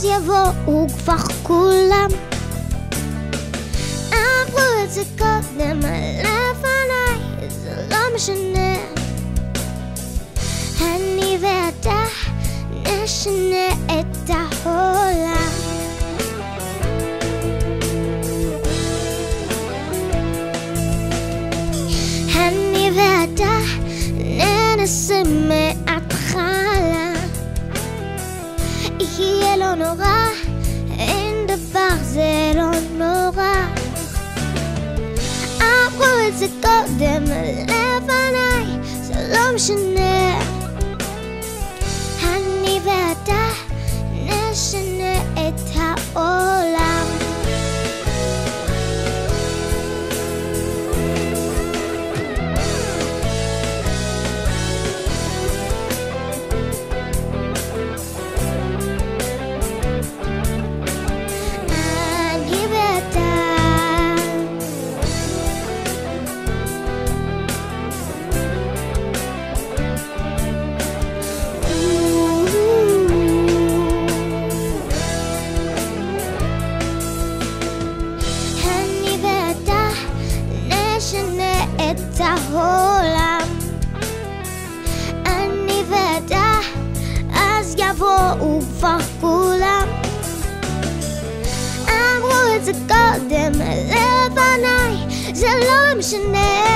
אז יבואו כבר כולם. אמרו את זה קודם לפניי, זה לא משנה. אני ואתה נשנה יהיה לא נורא, אין דבר זה לא נורא. אמרו את זה קודם לפניי, זה לא משנה. את העולם. אני ואתה, אז יבואו כבר כולם. אמרו את זה קודם לפניי, זה לא משנה.